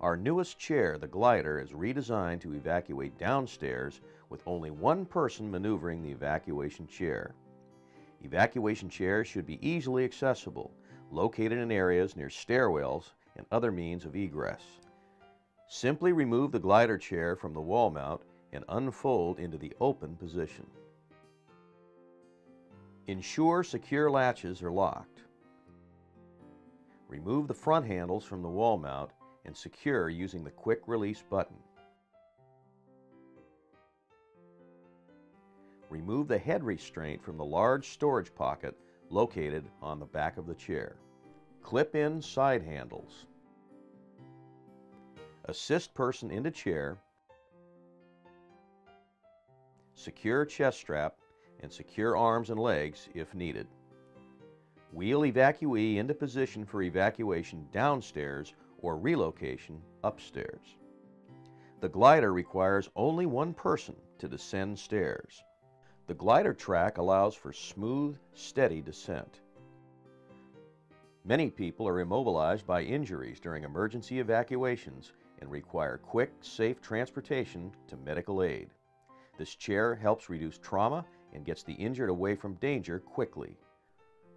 Our newest chair, the glider, is redesigned to evacuate downstairs with only one person maneuvering the evacuation chair. Evacuation chairs should be easily accessible, located in areas near stairwells and other means of egress. Simply remove the glider chair from the wall mount and unfold into the open position. Ensure secure latches are locked. Remove the front handles from the wall mount and secure using the quick release button. Remove the head restraint from the large storage pocket located on the back of the chair. Clip in side handles. Assist person into chair. Secure chest strap and secure arms and legs if needed. Wheel evacuee into position for evacuation downstairs or relocation upstairs. The glider requires only one person to descend stairs. The glider track allows for smooth, steady descent. Many people are immobilized by injuries during emergency evacuations and require quick, safe transportation to medical aid. This chair helps reduce trauma and gets the injured away from danger quickly.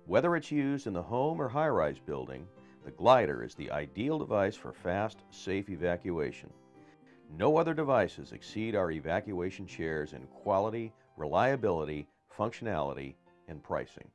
Whether it's used in the home or high-rise building, the glider is the ideal device for fast, safe evacuation. No other devices exceed our evacuation chairs in quality, reliability, functionality, and pricing.